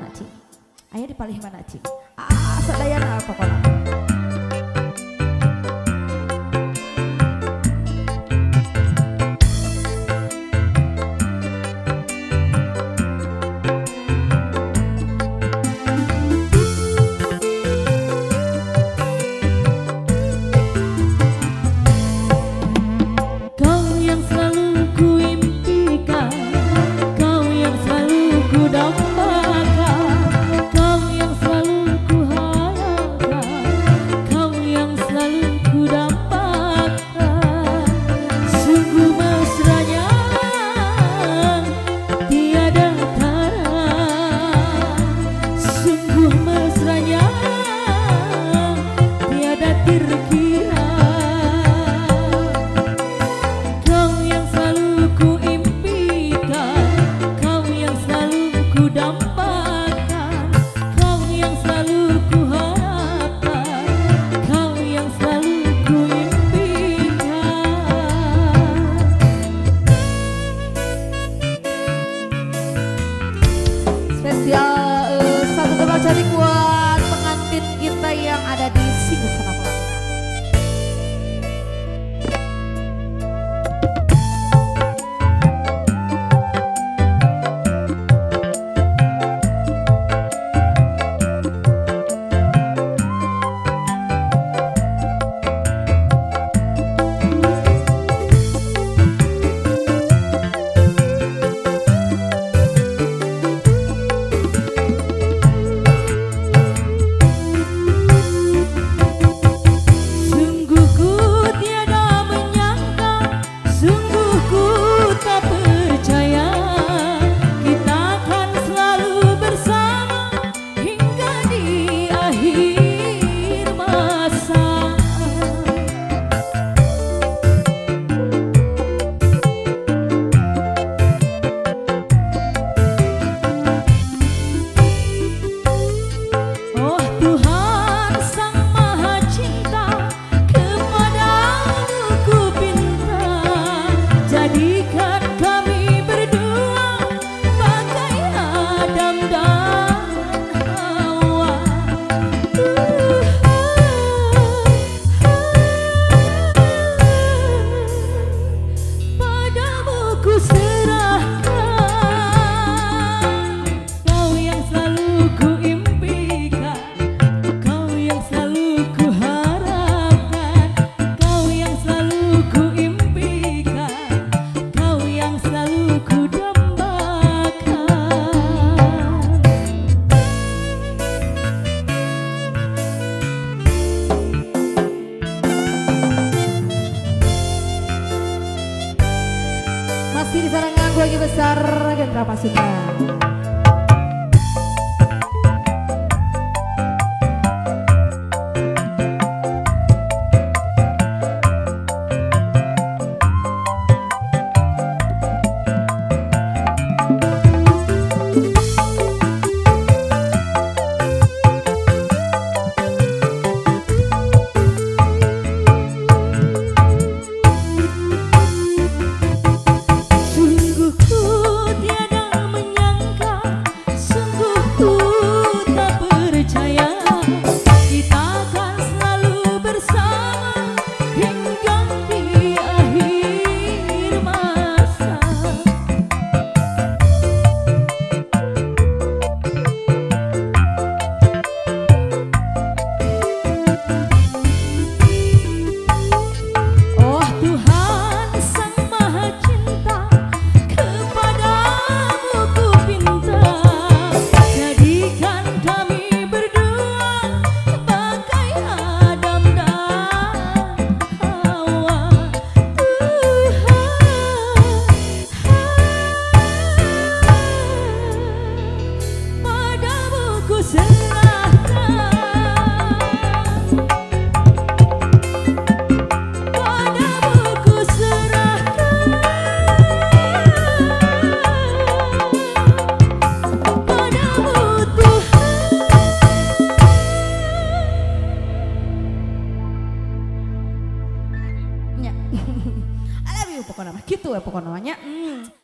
mana ayah di palih mana cing ah sadayana pokoknya. jadi besar Gendra Pasukan gitu ya pokoknya. Hmm.